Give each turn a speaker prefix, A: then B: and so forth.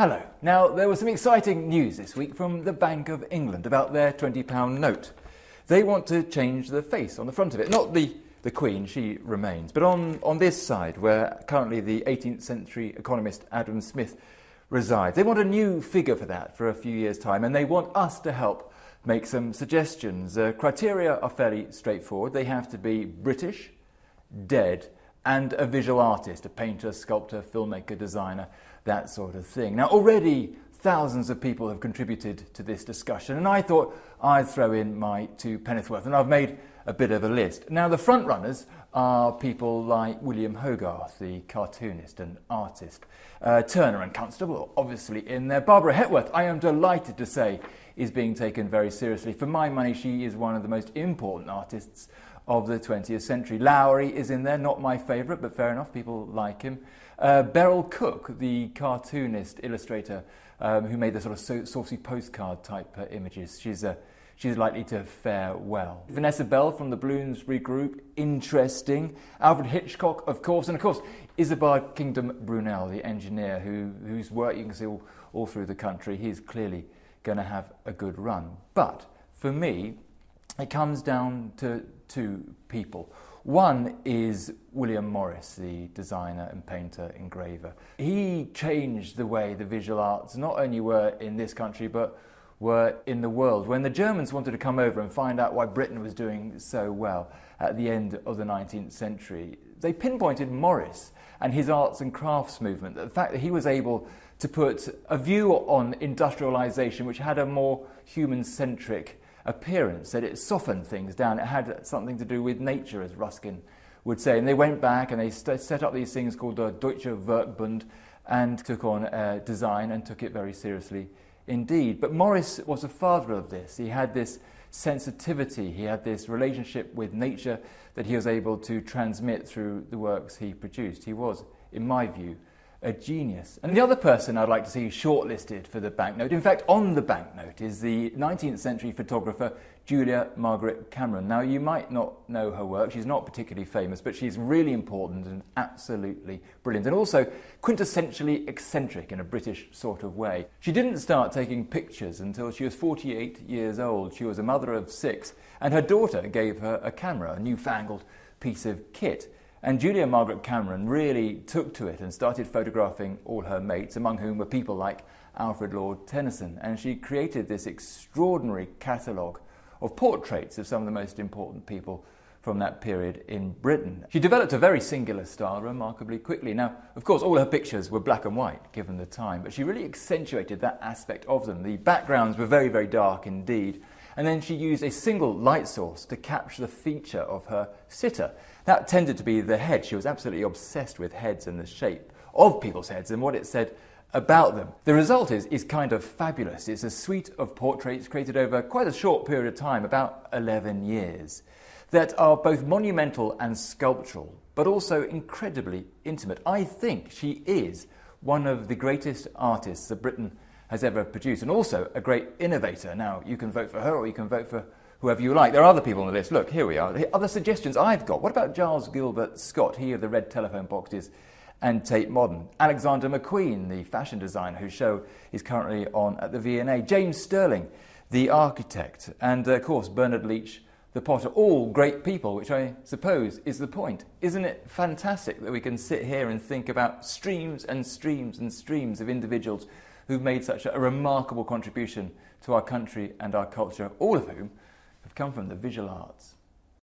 A: Hello. Now, there was some exciting news this week from the Bank of England about their £20 note. They want to change the face on the front of it. Not the, the Queen, she remains, but on, on this side, where currently the 18th century economist Adam Smith resides. They want a new figure for that for a few years' time, and they want us to help make some suggestions. Uh, criteria are fairly straightforward. They have to be British, dead, and a visual artist, a painter, sculptor, filmmaker, designer, that sort of thing. Now, already thousands of people have contributed to this discussion, and I thought I'd throw in my two penneth worth, and I've made a bit of a list. Now, the front runners are people like William Hogarth, the cartoonist and artist. Uh, Turner and Constable, obviously in there. Barbara Hepworth, I am delighted to say, is being taken very seriously. For my money, she is one of the most important artists of the 20th century. Lowry is in there, not my favourite, but fair enough, people like him. Uh, Beryl Cook, the cartoonist, illustrator, um, who made the sort of so- saucy postcard type uh, images, she's, uh, she's likely to fare well. Vanessa Bell from the Bloomsbury Group, interesting. Alfred Hitchcock, of course, and of course, Isambard Kingdom Brunel, the engineer, who, whose work you can see all, all through the country. He's clearly going to have a good run. But for me, it comes down to two people. One is William Morris, the designer and painter, engraver. He changed the way the visual arts not only were in this country but were in the world. When the Germans wanted to come over and find out why Britain was doing so well at the end of the 19th century, they pinpointed Morris and his arts and crafts movement, the fact that he was able to put a view on industrialization which had a more human centric appearance, that it softened things down. It had something to do with nature, as Ruskin would say. And they went back and they st- set up these things called the Deutsche Werkbund and took on uh, design and took it very seriously indeed. But Morris was a father of this. He had this sensitivity, he had this relationship with nature that he was able to transmit through the works he produced. He was, in my view, a genius. And the other person I'd like to see shortlisted for the banknote, in fact, on the banknote, is the 19th century photographer Julia Margaret Cameron. Now, you might not know her work, she's not particularly famous, but she's really important and absolutely brilliant, and also quintessentially eccentric in a British sort of way. She didn't start taking pictures until she was 48 years old. She was a mother of six, and her daughter gave her a camera, a newfangled piece of kit. And Julia Margaret Cameron really took to it and started photographing all her mates, among whom were people like Alfred Lord Tennyson. And she created this extraordinary catalogue of portraits of some of the most important people from that period in Britain. She developed a very singular style remarkably quickly. Now, of course, all her pictures were black and white given the time, but she really accentuated that aspect of them. The backgrounds were very, very dark indeed. And then she used a single light source to capture the feature of her sitter. That tended to be the head. She was absolutely obsessed with heads and the shape of people's heads and what it said about them. The result is, is kind of fabulous. It's a suite of portraits created over quite a short period of time, about 11 years, that are both monumental and sculptural, but also incredibly intimate. I think she is one of the greatest artists that Britain has ever produced, and also a great innovator. Now, you can vote for her or you can vote for whoever you like. There are other people on the list. Look, here we are. Other suggestions I've got. What about Giles Gilbert Scott, he of the red telephone boxes and Tate Modern? Alexander McQueen, the fashion designer whose show is currently on at the V&A. James Stirling, the architect. And, uh, of course, Bernard Leach, the pot potter. All great people, which I suppose is the point. Isn't it fantastic that we can sit here and think about streams and streams and streams of individuals who've made such a remarkable contribution to our country and our culture, all of whom have come from the visual arts.